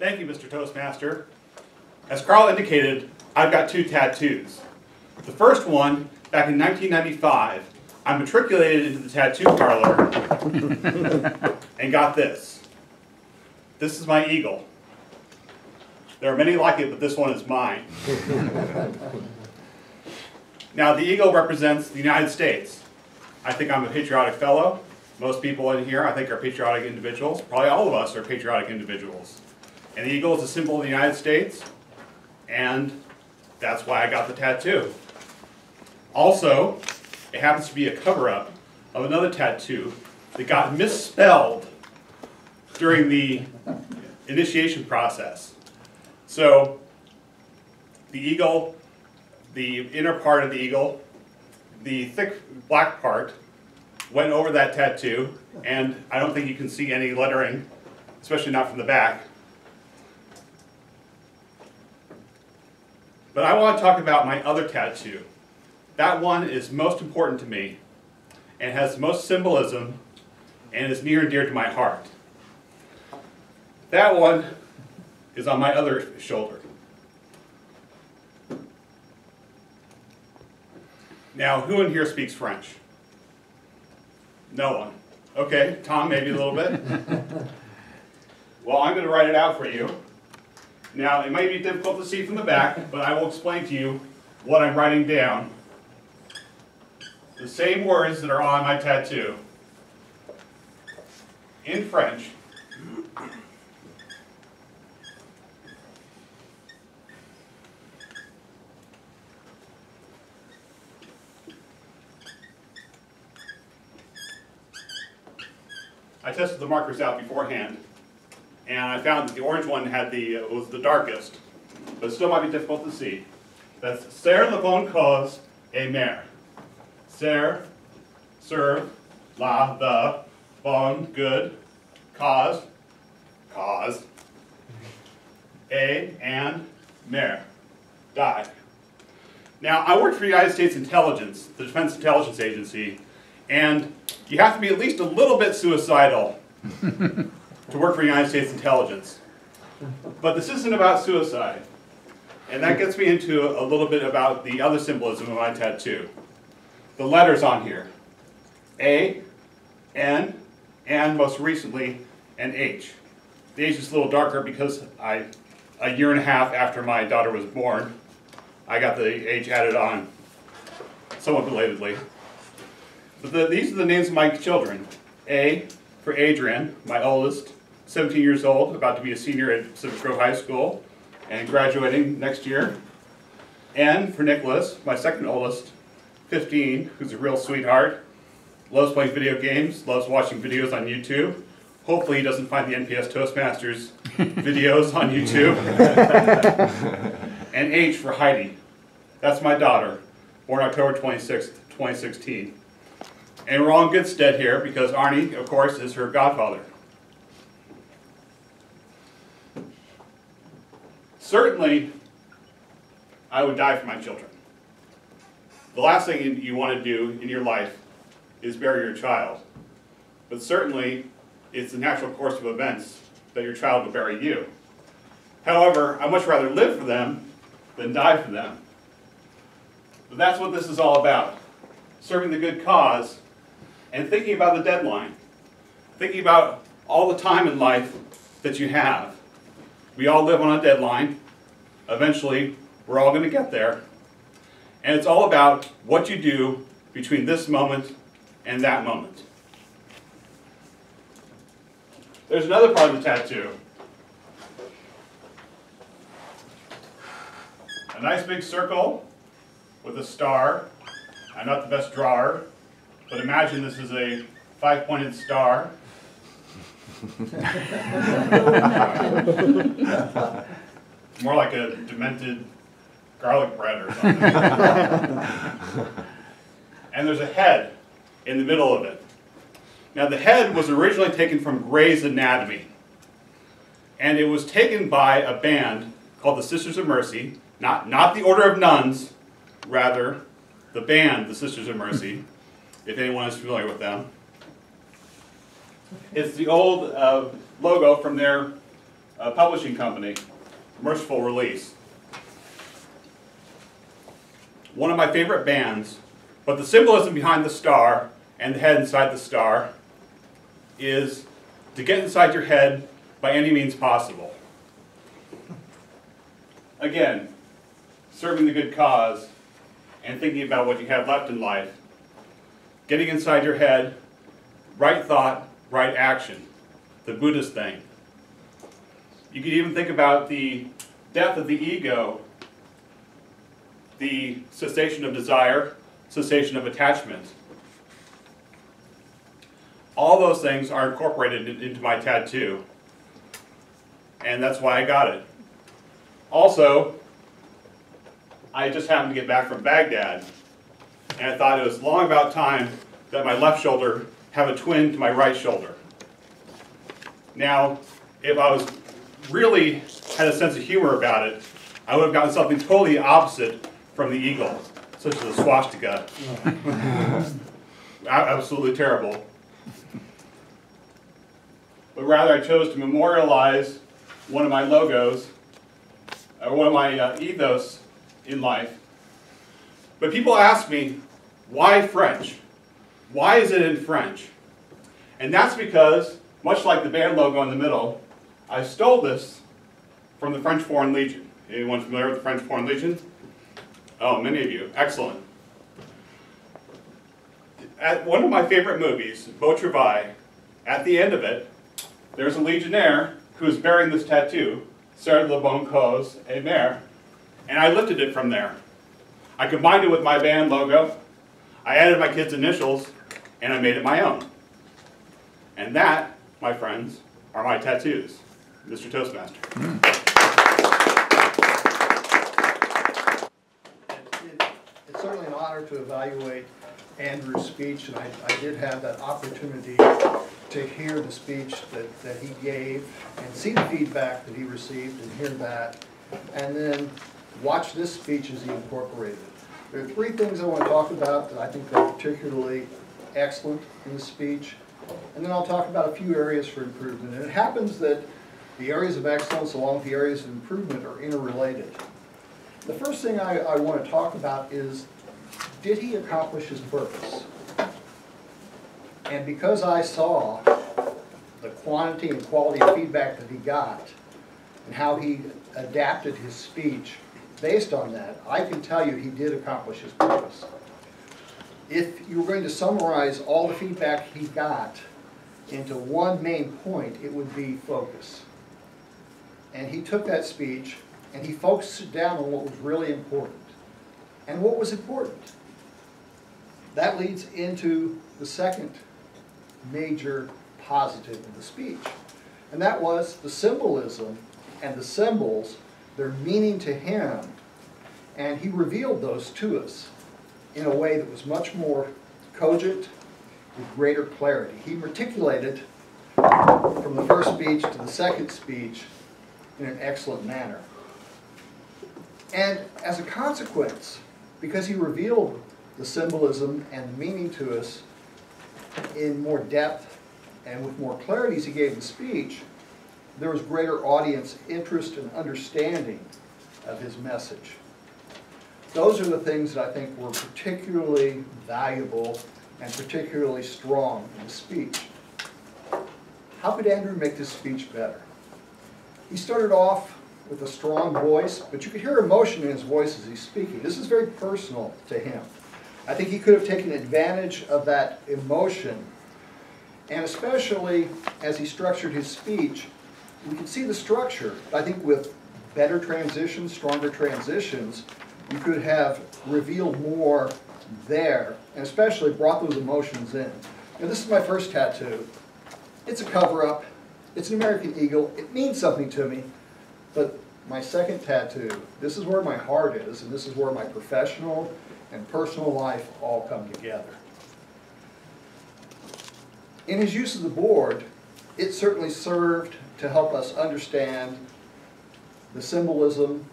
Thank you, Mr. Toastmaster. As Carl indicated, I've got two tattoos. The first one, back in 1995, I matriculated into the tattoo parlor and got this. This is my eagle. There are many like it, but this one is mine. now, the eagle represents the United States. I think I'm a patriotic fellow. Most people in here, I think, are patriotic individuals. Probably all of us are patriotic individuals. The eagle is a symbol of the United States, and that's why I got the tattoo. Also, it happens to be a cover-up of another tattoo that got misspelled during the initiation process. So, the eagle, the inner part of the eagle, the thick black part, went over that tattoo, and I don't think you can see any lettering, especially not from the back. But I want to talk about my other tattoo. That one is most important to me and has the most symbolism and is near and dear to my heart. That one is on my other shoulder. Now, who in here speaks French? No one. Okay, Tom, maybe a little bit. well, I'm going to write it out for you. Now, it might be difficult to see from the back, but I will explain to you what I'm writing down. The same words that are on my tattoo in French. I tested the markers out beforehand, and I found that the orange one had the uh, was the darkest, but still might be difficult to see. That's Serre le bon cause et mer. Serre, serve, la, the, bon, good, cause, cause, a, and, mer, die. Now, I worked for the United States Intelligence, the Defense Intelligence Agency, and you have to be at least a little bit suicidal to work for United States intelligence. But this isn't about suicide. And that gets me into a little bit about the other symbolism of my tattoo. The letters on here. A, N, and most recently, an H. The H is a little darker because I, a year and a half after my daughter was born, I got the H added on somewhat belatedly. But the, these are the names of my children. A for Adrian, my oldest, 17 years old, about to be a senior at Pacific Grove High School and graduating next year. And for Nicholas, my second oldest, 15, who's a real sweetheart, loves playing video games, loves watching videos on YouTube. Hopefully he doesn't find the NPS Toastmasters videos on YouTube. and H for Heidi. That's my daughter, born October 26th, 2016. And we're all in good stead here because Arnie, of course, is her godfather. Certainly, I would die for my children. The last thing you want to do in your life is bury your child. But certainly, it's the natural course of events that your child will bury you. However, I'd much rather live for them than die for them. But that's what this is all about. Serving the good cause and thinking about the deadline. Thinking about all the time in life that you have. We all live on a deadline. Eventually, we're all going to get there. And it's all about what you do between this moment and that moment. There's another part of the tattoo. A nice big circle with a star. I'm not the best drawer, but imagine this is a five-pointed star. More like a demented garlic bread or something. and there's a head in the middle of it. Now the head was originally taken from Gray's Anatomy. And it was taken by a band called the Sisters of Mercy, not, not the Order of Nuns, rather the band, the Sisters of Mercy, if anyone is familiar with them. It's the old uh, logo from their uh, publishing company, Merciful Release. One of my favorite bands, but the symbolism behind the star and the head inside the star is to get inside your head by any means possible. Again, serving the good cause and thinking about what you have left in life. Getting inside your head, right thought, right action, the Buddhist thing. You could even think about the death of the ego, the cessation of desire, cessation of attachment. All those things are incorporated into my tattoo, and that's why I got it. Also, I just happened to get back from Baghdad, and I thought it was long about time that my left shoulder have a twin to my right shoulder. Now, if I was really had a sense of humor about it, I would have gotten something totally opposite from the eagle, such as a swastika. Absolutely terrible. But rather, I chose to memorialize one of my logos, or one of my uh, ethos in life. But people ask me, why French? Why is it in French? And that's because, much like the band logo in the middle, I stole this from the French Foreign Legion. Anyone familiar with the French Foreign Legion? Oh, many of you. Excellent. At one of my favorite movies, Beau Travail, at the end of it, there's a legionnaire who is bearing this tattoo, Serre le bon cause et mer, and I lifted it from there. I combined it with my band logo, I added my kids' initials, and I made it my own. And that, my friends, are my tattoos, Mr. Toastmaster. Mm. it's certainly an honor to evaluate Andrew's speech, and I, I did have that opportunity to hear the speech that, that he gave and see the feedback that he received and hear that, and then watch this speech as he incorporated it. There are three things I want to talk about that I think are particularly excellent in the speech, and then I'll talk about a few areas for improvement. And it happens that the areas of excellence along with the areas of improvement are interrelated. The first thing I, I want to talk about is, did he accomplish his purpose? And because I saw the quantity and quality of feedback that he got and how he adapted his speech based on that, I can tell you he did accomplish his purpose. If you were going to summarize all the feedback he got into one main point, it would be focus. And he took that speech and he focused it down on what was really important. And what was important? That leads into the second major positive of the speech. And that was the symbolism and the symbols, their meaning to him. And he revealed those to us in a way that was much more cogent, with greater clarity. He reticulated from the first speech to the second speech in an excellent manner. And as a consequence, because he revealed the symbolism and the meaning to us in more depth and with more clarity as he gave the speech, there was greater audience interest and understanding of his message. Those are the things that I think were particularly valuable and particularly strong in the speech. How could Andrew make this speech better? He started off with a strong voice, but you could hear emotion in his voice as he's speaking. This is very personal to him. I think he could have taken advantage of that emotion. And especially as he structured his speech, we can see the structure. I think with better transitions, stronger transitions, you could have revealed more there, and especially brought those emotions in. Now, this is my first tattoo. It's a cover-up. It's an American Eagle. It means something to me. But my second tattoo, this is where my heart is, and this is where my professional and personal life all come together. In his use of the board, it certainly served to help us understand the symbolism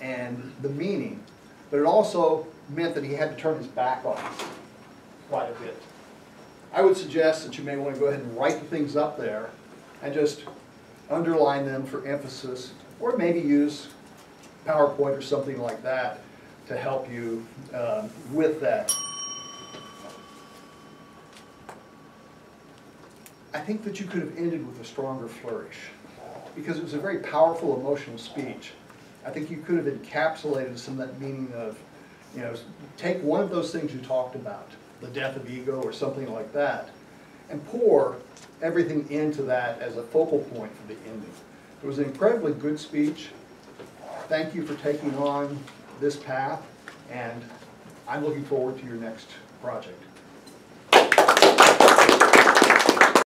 and the meaning, but it also meant that he had to turn his back on quite a bit. I would suggest that you may want to go ahead and write the things up there and just underline them for emphasis, or maybe use PowerPoint or something like that to help you um, with that. I think that you could have ended with a stronger flourish, because it was a very powerful emotional speech. I think you could have encapsulated some of that meaning of, you know, take one of those things you talked about, the death of ego or something like that, and pour everything into that as a focal point for the ending. It was an incredibly good speech. Thank you for taking on this path, and I'm looking forward to your next project.